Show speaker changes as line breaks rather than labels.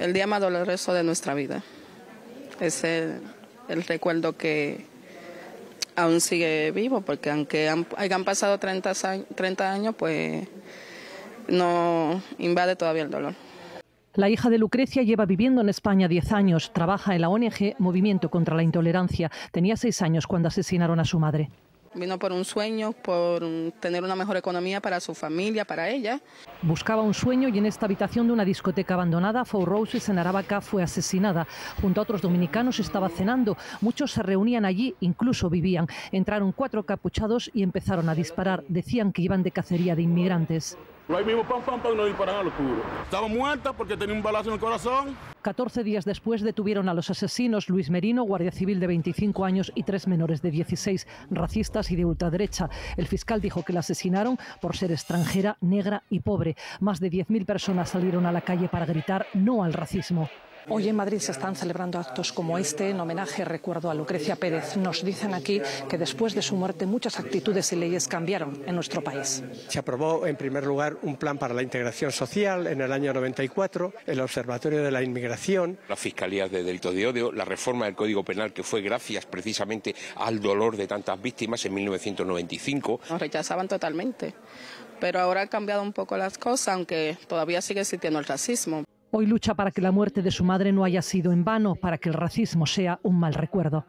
el día más doloroso de nuestra vida. Es el, recuerdo que aún sigue vivo, porque aunque hayan pasado 30, 30 años, pues no invade todavía el dolor.
La hija de Lucrecia lleva viviendo en España 10 años, trabaja en la ONG Movimiento contra la Intolerancia. Tenía 6 años cuando asesinaron a su madre.
Vino por un sueño, por tener una mejor economía para su familia, para ella.
Buscaba un sueño y en esta habitación de una discoteca abandonada, Four Roses en Aravaca fue asesinada. Junto a otros dominicanos estaba cenando. Muchos se reunían allí, incluso vivían. Entraron cuatro capuchados y empezaron a disparar. Decían que iban de cacería de inmigrantes.
Ahí mismo, pam, pam, pam, nos disparan a locura. Estaba muerta porque tenía un balazo en el corazón.
14 días después detuvieron a los asesinos Luis Merino, guardia civil de 25 años, y tres menores de 16, racistas y de ultraderecha. El fiscal dijo que la asesinaron por ser extranjera, negra y pobre. Más de 10.000 personas salieron a la calle para gritar no al racismo. Hoy en Madrid se están celebrando actos como este en homenaje, recuerdo a Lucrecia Pérez. Nos dicen aquí que después de su muerte muchas actitudes y leyes cambiaron en nuestro país.
Se aprobó en primer lugar un plan para la integración social en el año 94, el Observatorio de la Inmigración.
La Fiscalía de Delitos de Odio, la reforma del Código Penal que fue gracias precisamente al dolor de tantas víctimas en 1995.
Nos rechazaban totalmente, pero ahora han cambiado un poco las cosas, aunque todavía sigue existiendo el racismo.
Hoy lucha para que la muerte de su madre no haya sido en vano, para que el racismo sea un mal recuerdo.